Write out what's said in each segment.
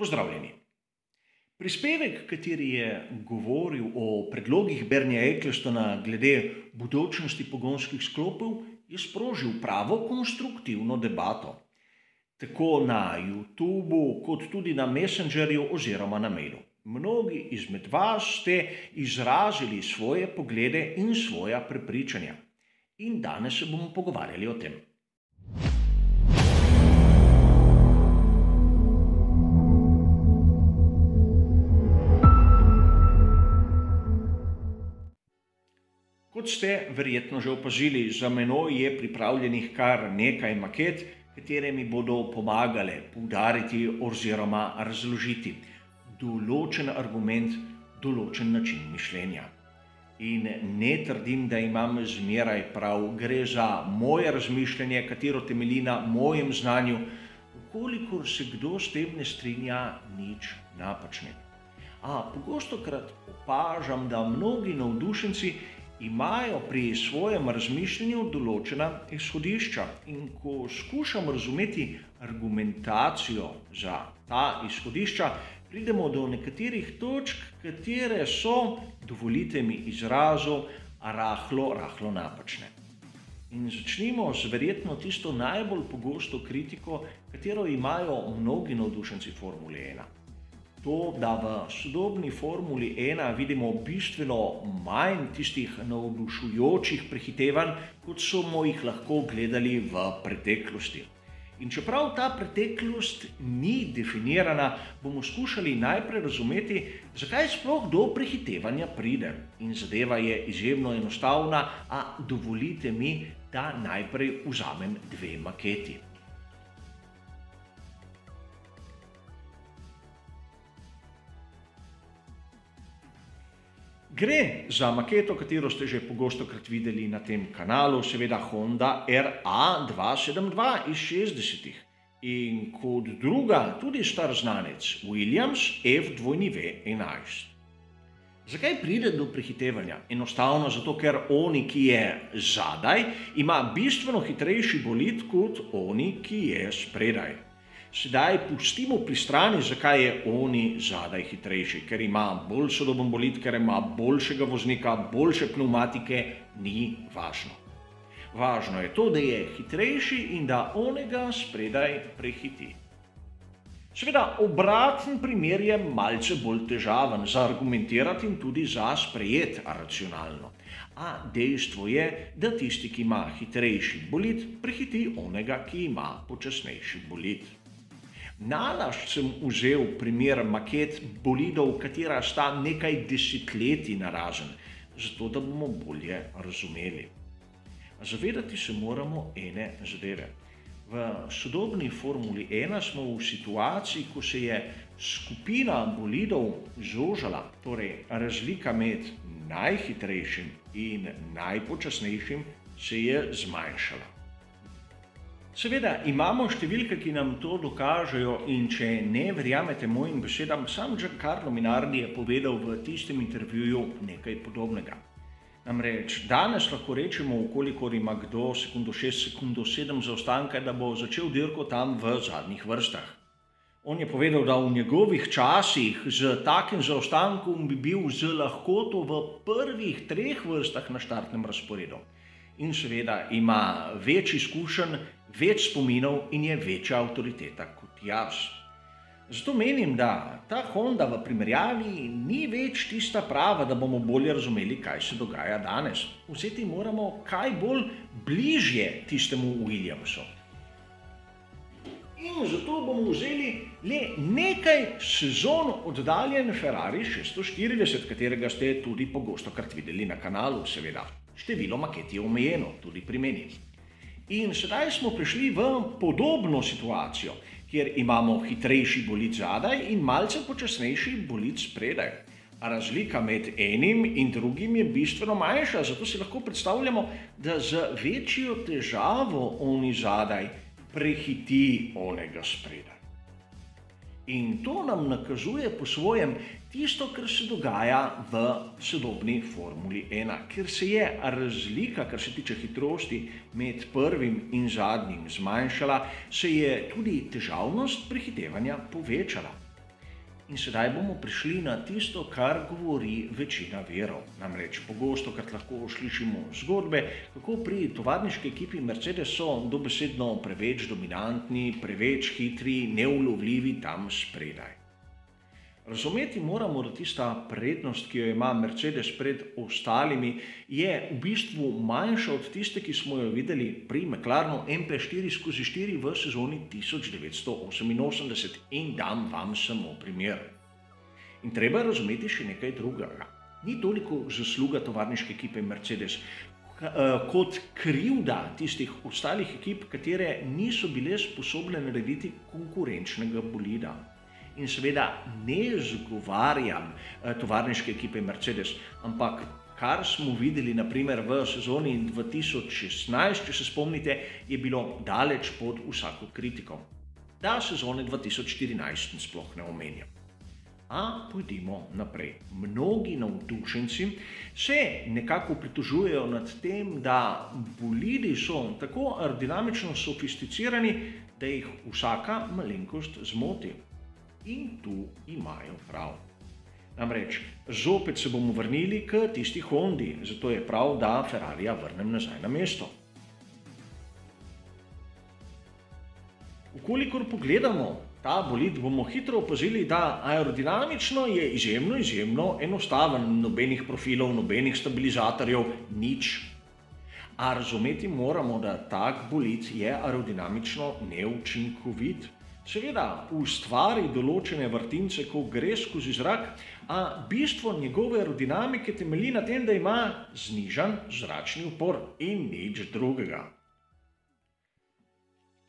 Pozdravljeni. Prispevek, kateri je govoril o predlogih Bernija Ecclestona glede budučnosti pogonskih sklopov, je sprožil pravo konstruktivno debato. Tako na YouTubu, kot tudi na Messengerju oziroma na mailu. Mnogi izmed vas ste izrazili svoje poglede in svoja prepričanja. In danes se bomo pogovarjali o tem. Kot ste verjetno že opazili, za menoj je pripravljenih kar nekaj maket, katere mi bodo pomagale poudariti oziroma razložiti določen argument, določen način mišljenja. In ne trdim, da imam zmeraj prav, gre za moje razmišljanje, katero temelji na mojem znanju, kolikor se kdo s tem ne strinja, nič napačnega. A pogosto krat opažam, da mnogi navdušenci imajo pri svojem razmišljanju določena izhodišča. In ko skušam razumeti argumentacijo za ta izhodišča, pridemo do nekaterih točk, katere so, dovolite mi izrazu, rahlo, rahlo napačne. In začnimo z verjetno tisto najbolj pogosto kritiko, katero imajo mnogi navdušenci Formule 1 to, da v sodobni Formuli 1 vidimo bistveno manj tistih navdušujočih prehitevanj, kot smo jih lahko gledali v preteklosti. In čeprav ta preteklost ni definirana, bomo skušali najprej razumeti, zakaj sploh do prehitevanja pride. In zadeva je izjemno enostavna, a dovolite mi, da najprej vzamem dve maketi. Gre za maketo, katero ste že pogosto krat videli na tem kanalu, seveda Honda RA272 iz 60-ih. In kot druga, tudi star znanec, Williams F2V11. Zakaj pride do prehitevanja? Enostavno zato, ker oni, ki je zadaj, ima bistveno hitrejši bolid kot oni, ki je spredaj. Sedaj pustimo pri strani, zakaj je oni zadaj hitrejši, ker ima bolj sodoben bolid, ker ima boljšega voznika, boljše pneumatike, ni važno. Važno je to, da je hitrejši in da onega spredaj prehiti. Seveda, obraten primer je malce bolj težaven za argumentirati in tudi za sprejeti racionalno. A dejstvo je, da tisti, ki ima hitrejši bolid, prehiti onega, ki ima počasnejši bolid. Nalaž sem vzel primer maket bolidov, katera sta nekaj desetletij narazen, zato da bomo bolje razumeli. Zavedati se moramo ene zadeve. V sodobni Formuli 1 smo v situaciji, ko se je skupina bolidov zožala, torej razlika med najhitrejšim in najpočasnejšim se je zmanjšala. Seveda imamo številke, ki nam to dokažejo in če ne verjamete mojim besedam, sam Giancarlo Minardi je povedal v tistem intervjuju nekaj podobnega. Namreč danes lahko rečemo, ukolikor ima kdo sekundo 6, sekundo 7 zaostanka, da bo začel dirko tam v zadnjih vrstah. On je povedal, da v njegovih časih z takim zaostankom bi bil z lahkoto v prvih treh vrstah na štartnem razporedu. In seveda ima več izkušenj, več spominov in je večja avtoriteta kot jaz. Zato menim, da ta Honda v primerjavi ni več tista prava, da bomo bolje razumeli, kaj se dogaja danes. Vzeti moramo kaj bolj bližje tistemu Williamsu. In zato bomo vzeli le nekaj sezon oddaljen Ferrari 640, katerega ste tudi pogosto krat videli na kanalu, seveda. Število maket je omejeno, tudi pri meni. In sedaj smo prišli v podobno situacijo, kjer imamo hitrejši bolid zadaj in malce počasnejši bolid spredaj. Razlika med enim in drugim je bistveno manjša, zato si lahko predstavljamo, da z večjo težavo oni zadaj prehiti onega spredaj. In to nam nakazuje po svojem tisto, kar se dogaja v sodobni Formuli 1, ker se je razlika, kar se tiče hitrosti med prvim in zadnjim zmanjšala, se je tudi težavnost prehitevanja povečala. In sedaj bomo prišli na tisto, kar govori večina verov. Namreč pogosto, kar lahko slišimo zgodbe, kako pri tovarniški ekipi Mercedes so dobesedno preveč dominantni, preveč hitri, neulovljivi tam spredaj. Razumeti moramo, da tista prednost, ki jo ima Mercedes pred ostalimi, je v bistvu manjša od tiste, ki smo jo videli pri McLarenu MP4 skozi 4 v sezoni 1988 in dam vam samo primer. In treba razumeti še nekaj drugega. Ni toliko zasluga tovarniške ekipe Mercedes kot krivda tistih ostalih ekip, katere niso bile sposobne narediti konkurenčnega bolida in seveda ne zgovarjam eh, tovarniške ekipe Mercedes, ampak kar smo videli naprimer v sezoni 2016, če se spomnite, je bilo daleč pod vsako kritiko. Da sezone 2014 sploh ne omenjam. A pojdimo naprej. Mnogi navdušenci se nekako pritožujejo nad tem, da bolidi so tako aerodinamično sofisticirani, da jih vsaka malenkost zmoti. In tu imajo prav. Namreč, zopet se bomo vrnili k tisti Hondi, zato je prav, da Ferrarija vrnem nazaj na mesto. Ukolikor pogledamo ta bolid, bomo hitro opazili, da aerodinamično je izjemno, izjemno enostaven, nobenih profilov, nobenih stabilizatorjev, nič. A razumeti moramo, da tak bolid je aerodinamično neučinkovit. Seveda ustvari določene vrtince, ko gre skozi zrak, a bistvo njegove aerodinamike temelji na tem, da ima znižan zračni upor in nič drugega.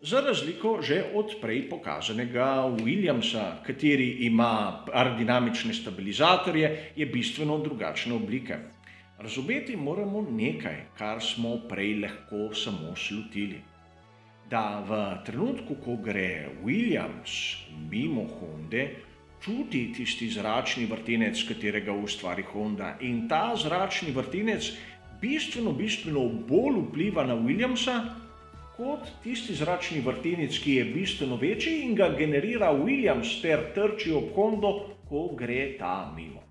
Za razliko že od prej pokazanega Williamsa, kateri ima aerodinamične stabilizatorje, je bistveno drugačne oblike. Razumeti moramo nekaj, kar smo prej lahko samo slutili da v trenutku, ko gre Williams mimo Honde, čuti tisti zračni vrtinec, katerega ustvari Honda. In ta zračni vrtinec bistveno, bistveno bolj vpliva na Williamsa kot tisti zračni vrtinec, ki je bistveno večji in ga generira Williams ter trči ob Hondo, ko gre ta mimo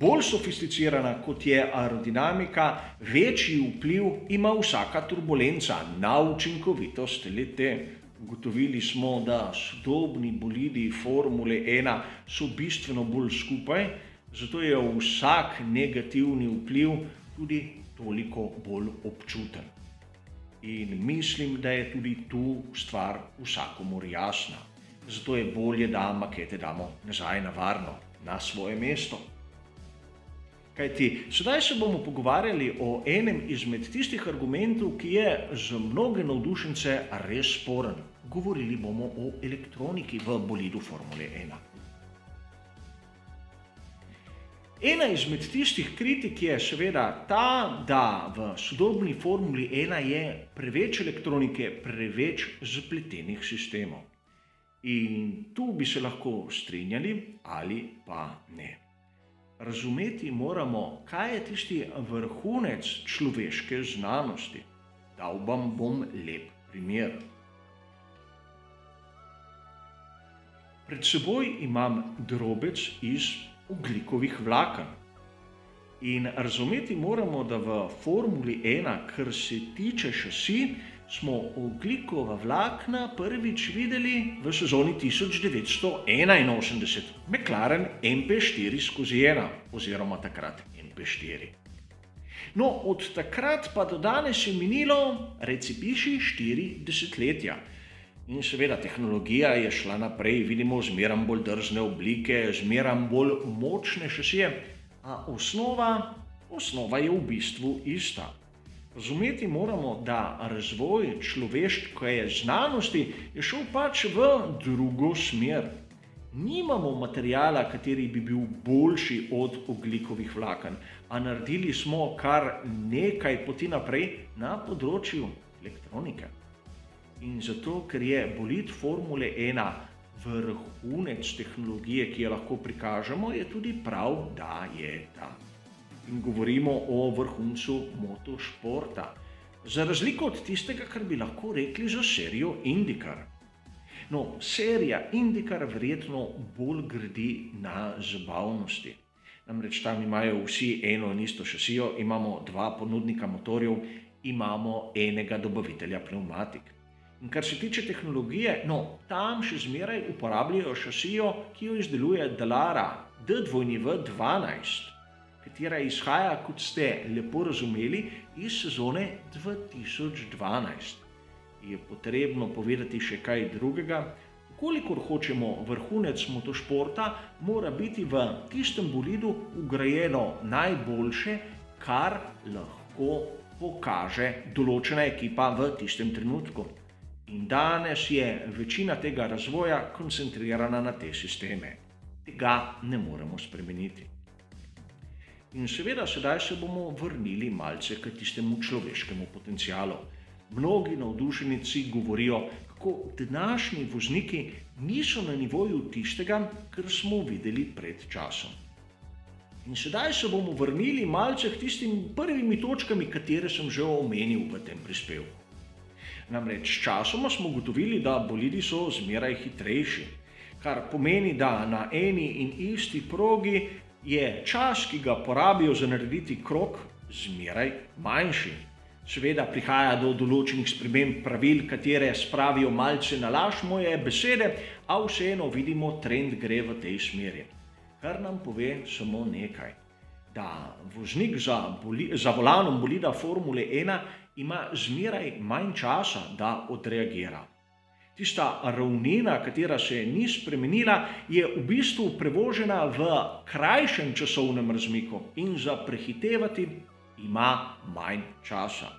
bolj sofisticirana kot je aerodinamika, večji vpliv ima vsaka turbulenca na učinkovitost lete. Ugotovili smo, da sodobni bolidi Formule 1 so bistveno bolj skupaj, zato je vsak negativni vpliv tudi toliko bolj občuten. In mislim, da je tudi tu stvar vsakomur jasna. Zato je bolje, da makete damo nazaj na varno, na svoje mesto. Kajti sedaj se bomo pogovarjali o enem izmed tistih argumentov, ki je za mnoge navdušence res sporen. Govorili bomo o elektroniki v bolidu Formule 1. Ena izmed tistih kritik je seveda ta, da v sodobni Formuli 1 je preveč elektronike, preveč zapletenih sistemov. In tu bi se lahko strinjali ali pa ne razumeti moramo, kaj je tisti vrhunec človeške znanosti. Dal vam bom lep primer. Pred seboj imam drobec iz ugljikovih vlaken. In razumeti moramo, da v Formuli 1, kar se tiče šasi, smo oglikova vlakna prvič videli v sezoni 1981, McLaren MP4 skozi ena oziroma takrat MP4. No, od takrat pa do danes je minilo, reci piši, štiri desetletja. In seveda tehnologija je šla naprej, vidimo zmeram bolj drzne oblike, zmeram bolj močne šasije, a osnova, osnova je v bistvu ista. Razumeti moramo, da razvoj človeške znanosti je šel pač v drugo smer. Nimamo materijala, kateri bi bil boljši od oglikovih vlaken, a naredili smo kar nekaj poti naprej na področju elektronike. In zato, ker je bolid Formule 1 vrhunec tehnologije, ki jo lahko prikažemo, je tudi prav, da je ta in govorimo o vrhuncu motošporta. Za razliko od tistega, kar bi lahko rekli za serijo Indikar. No, serija Indikar verjetno bolj gradi na zabavnosti. Namreč tam imajo vsi eno in isto šasijo, imamo dva ponudnika motorjev, imamo enega dobavitelja pneumatik. In kar se tiče tehnologije, no, tam še zmeraj uporabljajo šasijo, ki jo izdeluje Dalara DWV12, katera izhaja, kot ste lepo razumeli, iz sezone 2012. Je potrebno povedati še kaj drugega? Kolikor hočemo vrhunec motošporta, mora biti v tistem bolidu ugrajeno najboljše, kar lahko pokaže določena ekipa v tistem trenutku. In danes je večina tega razvoja koncentrirana na te sisteme. Tega ne moremo spremeniti. In seveda, sedaj se bomo vrnili malce k tistemu človeškemu potencialu. Mnogi navdušenici govorijo, kako današnji vozniki niso na nivoju tistega, kar smo videli pred časom. In sedaj se bomo vrnili malce k tistim prvimi točkami, katere sem že omenil v tem prispevku. Namreč časoma smo ugotovili, da bolidi so zmeraj hitrejši, kar pomeni, da na eni in isti progi je čas, ki ga porabijo za narediti krok, zmeraj manjši. Seveda prihaja do določenih sprememb pravil, katere spravijo malce na laž moje besede, a vseeno vidimo, trend gre v tej smeri kar nam pove samo nekaj. Da voznik za, boli, za volanom bolida Formule 1 ima zmeraj manj časa, da odreagira. Tista ravnina, katera se ni spremenila, je v bistvu prevožena v krajšem časovnem razmiku in za prehitevati ima manj časa.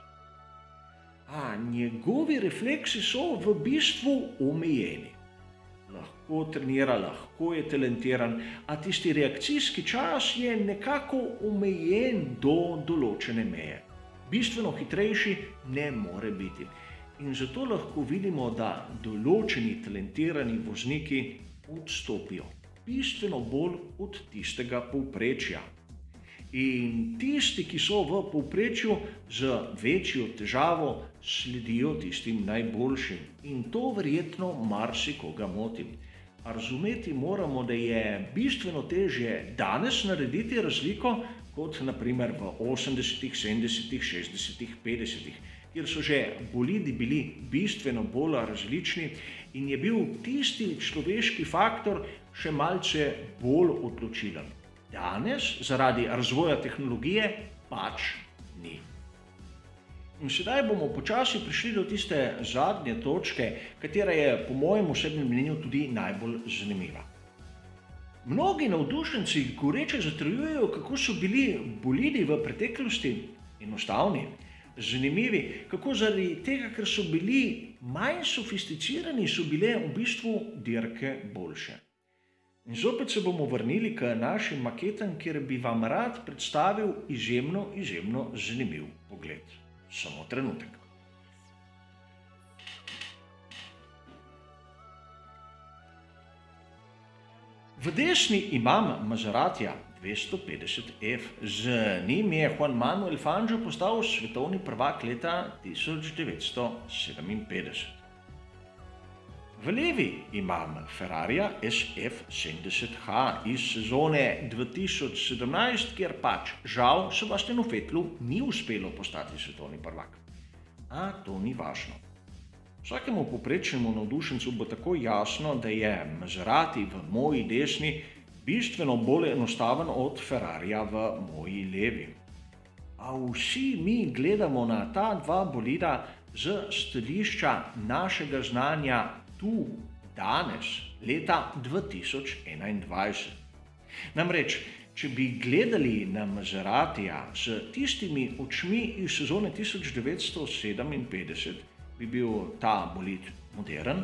A njegovi refleksi so v bistvu omejeni lahko trenira, lahko je talentiran, a tisti reakcijski čas je nekako omejen do določene meje. Bistveno hitrejši ne more biti. In zato lahko vidimo, da določeni talentirani vozniki odstopijo bistveno bolj od tistega povprečja. In tisti, ki so v povprečju z večjo težavo, sledijo tistim najboljšim. In to verjetno marsikoga moti. Razumeti moramo, da je bistveno težje danes narediti razliko kot naprimer v 80-ih, 70-ih, 60-ih, 50-ih, kjer so že bolidi bili bistveno bolj različni in je bil tisti človeški faktor še malce bolj odločilen. Danes, zaradi razvoja tehnologije, pač ni. In sedaj bomo počasi prišli do tiste zadnje točke, katera je po mojem osebnem mnenju tudi najbolj zanimiva. Mnogi navdušenci goreče zatrjujejo, kako so bili bolidi v preteklosti enostavni, zanimivi, kako zaradi tega, ker so bili manj sofisticirani, so bile v bistvu dirke boljše. In zopet se bomo vrnili k našim maketam, kjer bi vam rad predstavil izjemno, izjemno zanimiv pogled. Samo trenutek. V desni imam Mazeratija 250F, z njim je Juan Manuel Fangio postal svetovni prvak leta 1957. V levi imam Ferrari SF70H iz sezone 2017, kjer pač žal Sebastianu Fetlu ni uspelo postati svetovni prvak. A to ni važno. Vsakemu poprečnemu navdušencu bo tako jasno, da je Maserati v moji desni bistveno bolj enostaven od Ferrarija v moji levi. A vsi mi gledamo na ta dva bolida z stališča našega znanja tu, danes, leta 2021. Namreč, če bi gledali na Mazeratija s tistimi očmi iz sezone 1957, bi bil ta bolid modern,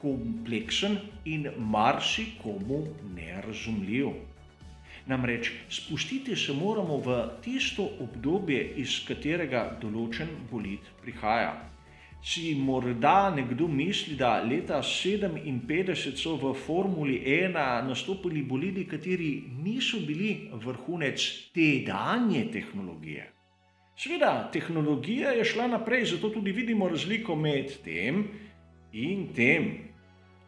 kompleksen in marsikomu nerazumljiv. Namreč spustiti se moramo v tisto obdobje, iz katerega določen bolid prihaja si morda nekdo misli, da leta 57 so v Formuli 1 nastopili bolidi, kateri niso bili vrhunec te danje tehnologije. Sveda, tehnologija je šla naprej, zato tudi vidimo razliko med tem in tem.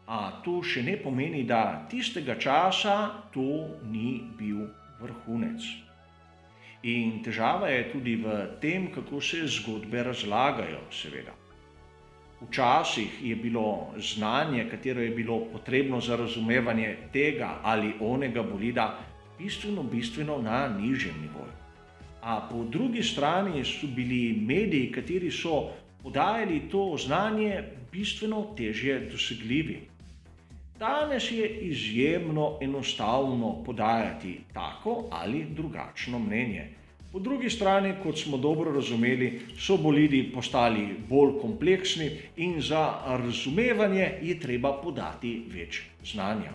A to še ne pomeni, da tistega časa to ni bil vrhunec. In težava je tudi v tem, kako se zgodbe razlagajo, seveda. Včasih je bilo znanje, katero je bilo potrebno za razumevanje tega ali onega bolida, bistveno, bistveno na nižjem nivoju. A po drugi strani so bili mediji, kateri so podajali to znanje, bistveno težje dosegljivi. Danes je izjemno enostavno podajati tako ali drugačno mnenje. Po drugi strani, kot smo dobro razumeli, so bolidi postali bolj kompleksni in za razumevanje je treba podati več znanja.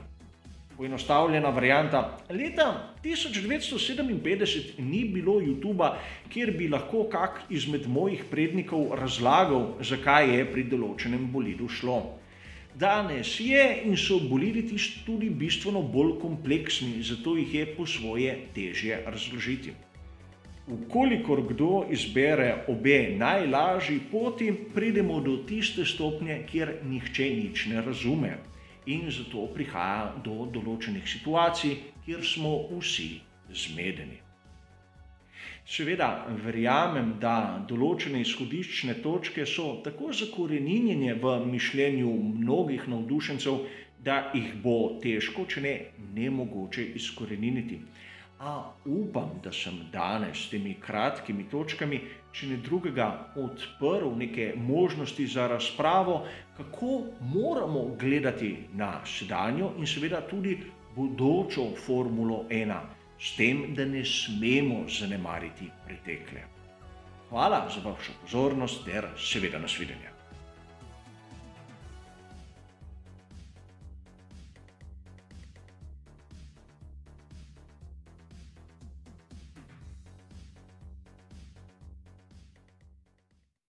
Poenostavljena varijanta. Leta 1957 ni bilo YouTuba, kjer bi lahko kak izmed mojih prednikov razlagal, zakaj je pri določenem bolidu šlo. Danes je in so bolidi tudi bistveno bolj kompleksni, zato jih je po svoje težje razložiti. Ukolikor kdo izbere obe najlažji poti, pridemo do tiste stopnje, kjer nihče nič ne razume in zato prihaja do določenih situacij, kjer smo vsi zmedeni. Seveda, verjamem, da določene izhodiščne točke so tako zakoreninjene v mišljenju mnogih navdušencev, da jih bo težko, če ne nemogoče izkoreniniti. A upam, da sem danes s temi kratkimi točkami, če ne drugega, odprl neke možnosti za razpravo, kako moramo gledati na sedanjo in seveda tudi bodočo Formulo 1, s tem, da ne smemo zanemariti pretekle. Hvala za vašo pozornost ter seveda nasvidenje.